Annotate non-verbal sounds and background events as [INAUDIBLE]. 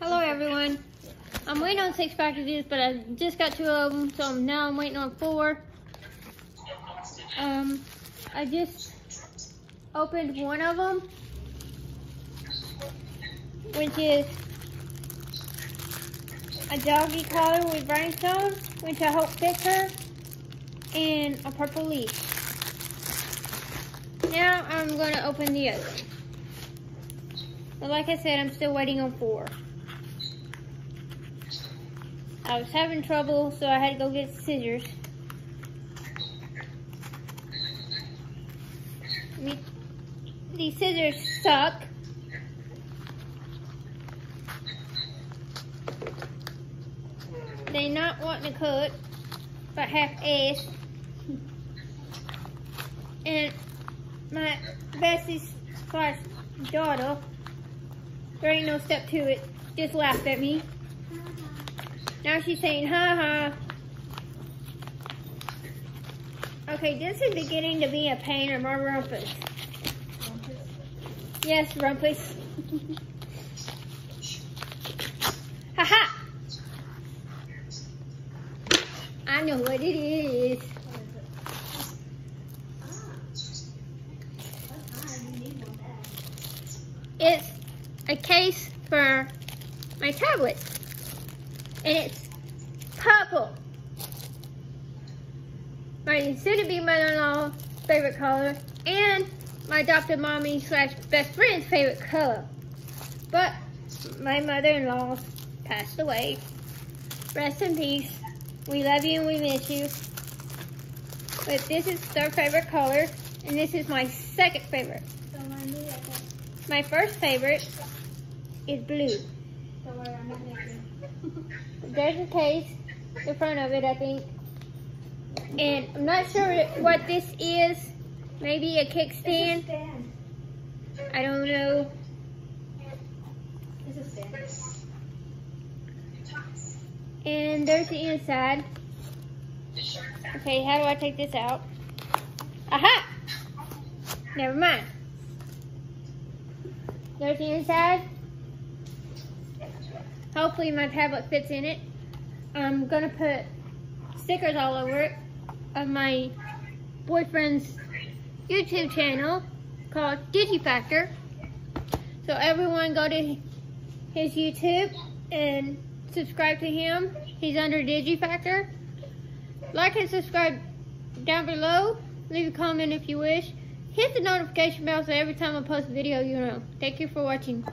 Hello everyone. I'm waiting on six packages, but I just got two of them, so now I'm waiting on four. Um, I just opened one of them, which is a doggy collar with rhinestones, which I hope fits her, and a purple leaf. Now I'm going to open the other. But like I said, I'm still waiting on four. I was having trouble, so I had to go get scissors. Me, these scissors suck. They not wanting to cut, but half ass. And my bestie slash daughter, there ain't no step to it, just laughed at me. Now she's saying, ha ha. Okay, this is beginning to be a pain in my rumpus. Yes, rumpus. [LAUGHS] ha ha! I know what it is. It's a case for my tablet. And it's purple. My soon-to-be mother-in-law's favorite color and my adopted mommy slash best friend's favorite color. But my mother-in-law passed away. Rest in peace. We love you and we miss you. But this is their favorite color, and this is my second favorite. My first favorite is blue. There's a case, the front of it, I think. And I'm not sure what this is. Maybe a kickstand. I don't know. And there's the inside. Okay, how do I take this out? Aha! Never mind. There's the inside. Hopefully my tablet fits in it. I'm gonna put stickers all over it of my boyfriend's YouTube channel called DigiFactor. So everyone go to his YouTube and subscribe to him. He's under DigiFactor. Like and subscribe down below. Leave a comment if you wish. Hit the notification bell so every time I post a video, you know. Thank you for watching.